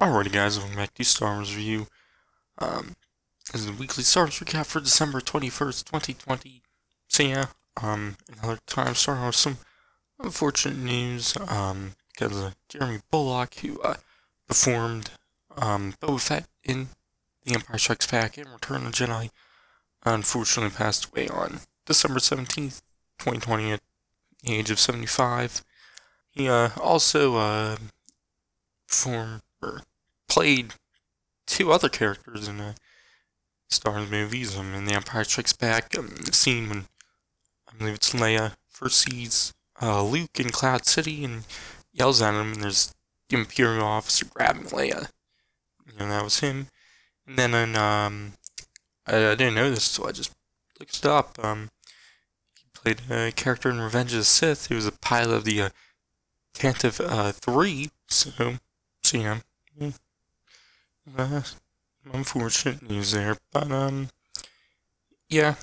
Alrighty guys, welcome back to Star Wars Review. Um, this is the weekly Star Wars recap for December 21st, 2020. So yeah, um, another time starting with some unfortunate news, um, because uh, Jeremy Bulloch, who, uh, performed, um, Boba Fett in The Empire Strikes Back and Return of the Jedi, unfortunately passed away on December 17th, 2020 at the age of 75. He, uh, also, uh, performed or played two other characters in uh, Star Wars movies. Um, in The Empire Strikes Back, um, the scene when I believe it's Leia first sees uh, Luke in Cloud City and yells at him, and there's the Imperial officer grabbing Leia. You know, that was him. And then in, um, I, I didn't know this, so I just looked it up. Um, he played a character in Revenge of the Sith. He was a pilot of the uh, Tantive uh, 3, so, so yeah. Uh, unfortunate news there, but um, yeah.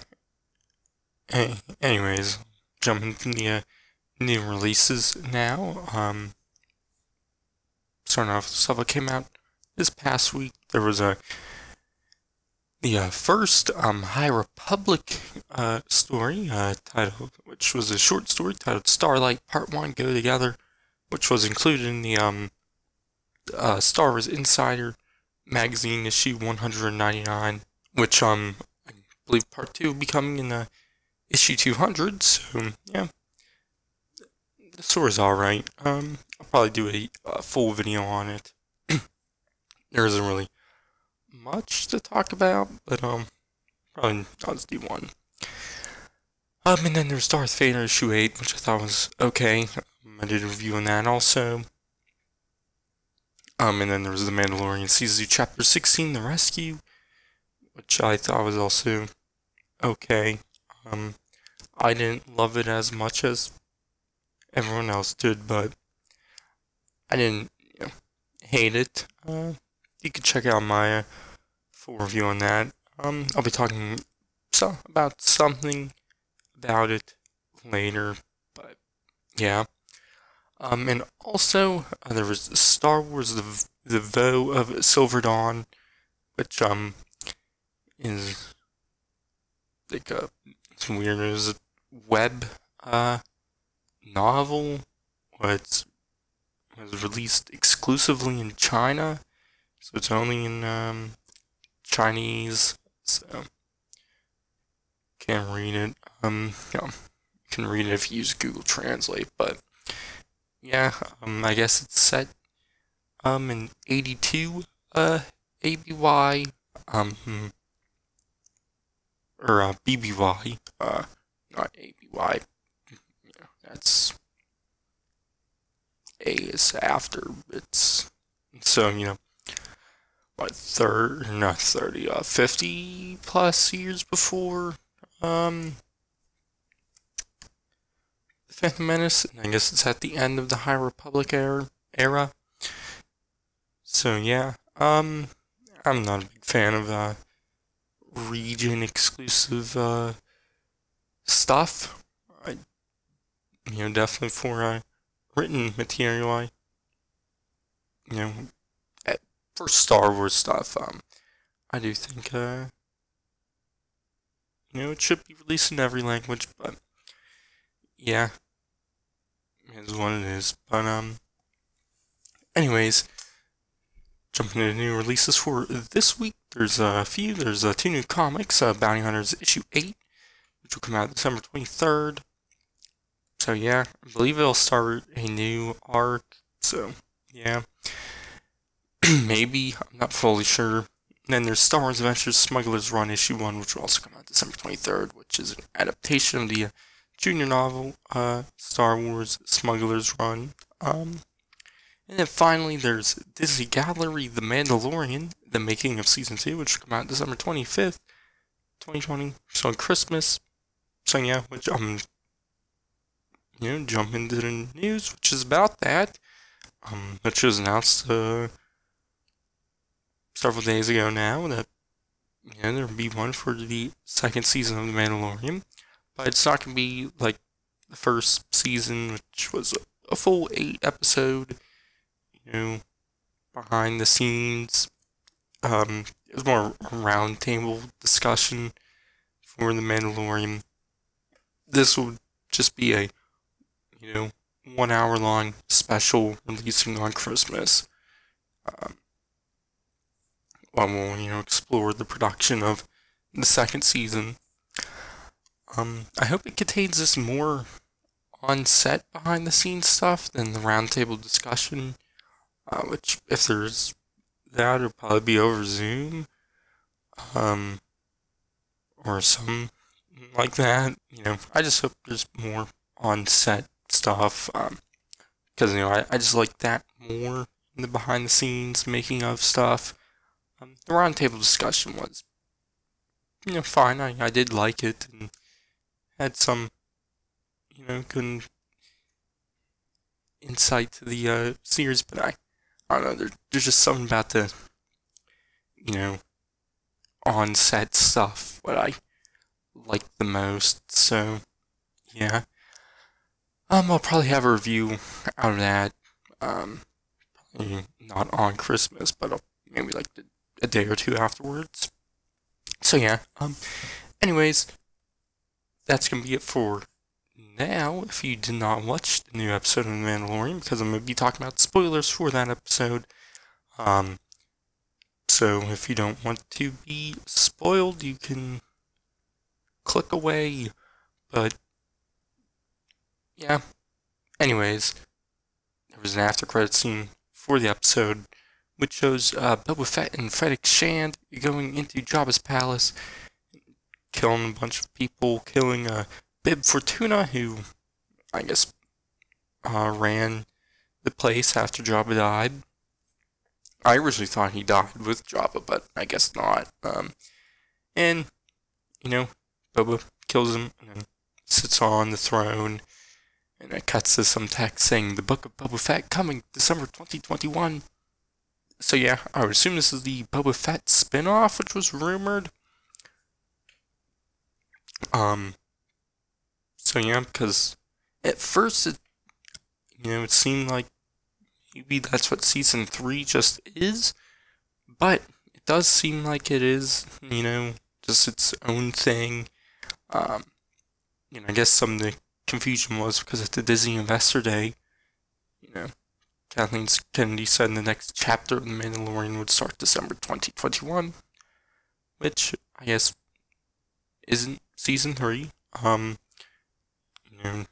Hey, anyways, jumping into the uh, new releases now. Um, starting off with stuff that came out this past week. There was a the uh, first um, High Republic uh, story uh, titled, which was a short story titled "Starlight Part One Go Together," which was included in the um, uh, Star Wars Insider magazine issue 199, which um I believe part two will be coming in the issue 200. So yeah, the story's all right. Um, I'll probably do a, a full video on it. there isn't really much to talk about, but um, probably I'll just do one. Um, and then there's Darth Vader issue 8, which I thought was okay. I did a review on that also. Um, and then there was The Mandalorian Season 2, Chapter 16, The Rescue, which I thought was also okay. Um, I didn't love it as much as everyone else did, but I didn't you know, hate it. Uh, you can check out my uh, full review on that. Um, I'll be talking so about something about it later, but yeah. Um, and also, uh, there was Star Wars The, the Vow of Silver Dawn, which, um, is like a, it's weird, it was a web, uh, novel, but was released exclusively in China, so it's only in, um, Chinese, so, can't read it, um, know, you can read it if you use Google Translate, but yeah, um, I guess it's set, um, in 82, uh, ABY, um, hmm, or, uh, BBY, uh, not ABY, yeah, that's, A is after, it's, so, you know, what, third, not 30, uh, 50 plus years before, um, Phantom Menace, I guess it's at the end of the High Republic era. era. So yeah, um, I'm not a big fan of uh, region exclusive uh, stuff. I, you know, definitely for uh, written material, I, you know, at, for Star Wars stuff, um, I do think, uh, you know, it should be released in every language, but yeah, is what it is. But, um, anyways, jumping into new releases for this week, there's a few. There's uh, two new comics, uh, Bounty Hunters issue 8, which will come out December 23rd. So, yeah, I believe it'll start a new arc. So, yeah. Maybe, I'm not fully sure. Then there's Star Wars Adventures Smuggler's Run issue 1, which will also come out December 23rd, which is an adaptation of the junior novel, uh, Star Wars Smuggler's Run. Um, and then finally, there's Disney Gallery, The Mandalorian, the making of season two, which will come out December 25th, 2020. So on Christmas. So yeah, which I'm, you know, jump into the news, which is about that. Um, which was announced uh, several days ago now that yeah, there'll be one for the second season of The Mandalorian but it's not to be like the first season, which was a, full eight episode, you know, behind the scenes. Um, it was more a roundtable discussion for the Mandalorian. This would just be a, you know, one hour long special releasing on Christmas. Um, while we'll, you know, explore the production of the second season. Um, I hope it contains this more on set behind the scenes stuff than the roundtable discussion, uh, which, if there's that, it'll probably be over Zoom, um, or some like that. You know, I just hope there's more on set stuff, um, because, you know, I, I just like that more in the behind the scenes making of stuff. Um, the roundtable discussion was, you know, fine. I, I did like it and had some, you know, good insight to the uh, series, but I, I don't know. There, there's just something about the, you know, on set stuff what I like the most. So, yeah. Um, I'll probably have a review out of that. Um, not on Christmas, but I'll maybe like a day or two afterwards. So yeah. Um. Anyways, that's gonna be it for now. If you did not watch the new episode of The Mandalorian, because I'm gonna be talking about spoilers for that episode. Um. So if you don't want to be spoiled, you can click away. But yeah. Anyways, there was an after credit scene for the episode, which shows uh, Boba Fett and Fennec Shand going into Jabba's palace, killing a bunch of people, killing uh, Bib Fortuna, who I guess uh, ran the place after Jabba died. I originally thought he died with Jabba, but I guess not. Um, and, you know, Boba kills him and then sits on the throne and it cuts to some text saying the Book of Boba Fett coming December 2021. So yeah, I would assume this is the Boba Fett spin-off, which was rumored. Um. So yeah, because at first it, you know, it seemed like maybe that's what season three just is, but it does seem like it is, you know, just its own thing. Um, you know, I guess some of the confusion was because at the Disney Investor Day, you know, Kathleen Kennedy said the next chapter of The Mandalorian would start December 2021, which I guess isn't season three. Um, you know,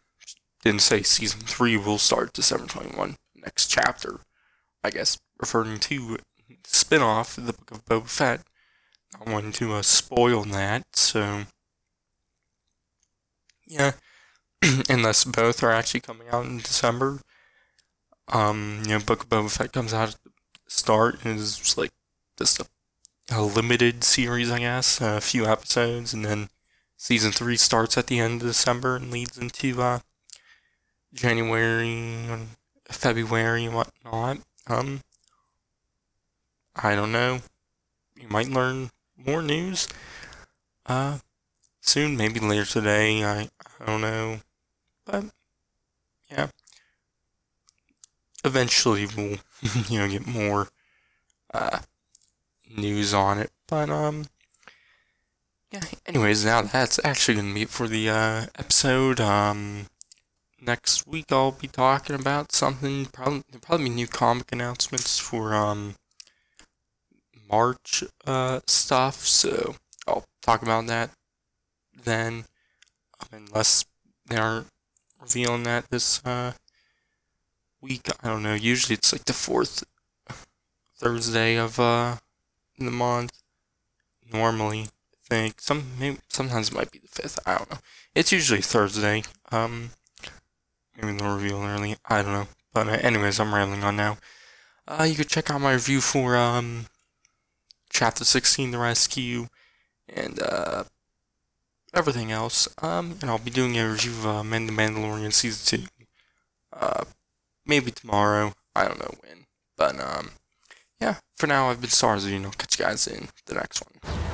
didn't say season three will start December 21, next chapter. I guess referring to spin-off the Book of Boba Fett. I wanted to uh, spoil that, so yeah. unless both are actually coming out in December. Um, you know, Book of Boba Fett comes out at the start and is just like just a, a limited series, I guess, a few episodes, and then season three starts at the end of December and leads into uh, January, and February, and whatnot. Um, I don't know. You might learn more news. Uh, soon, maybe later today. I I don't know. But yeah, eventually we'll you know get more uh, news on it. But um, yeah. Anyways, now that's actually gonna be it for the uh, episode. Um, next week I'll be talking about something. Probably probably new comic announcements for um March uh stuff. So I'll talk about that then, unless they aren't revealing that this uh, week. I don't know. Usually it's like the fourth Thursday of uh, the month. Normally, think some maybe sometimes it might be the fifth. I don't know. It's usually Thursday. Um, maybe they'll reveal early. I don't know. But uh, anyways, I'm rambling on now. Uh, you could check out my review for um, chapter 16, The Rescue, and uh, everything else. Um, and I'll be doing a review of uh, Man the Mandalorian season two. Uh, maybe tomorrow. I don't know when. But um, yeah. For now, I've been Starzine. I'll catch you guys in the next one.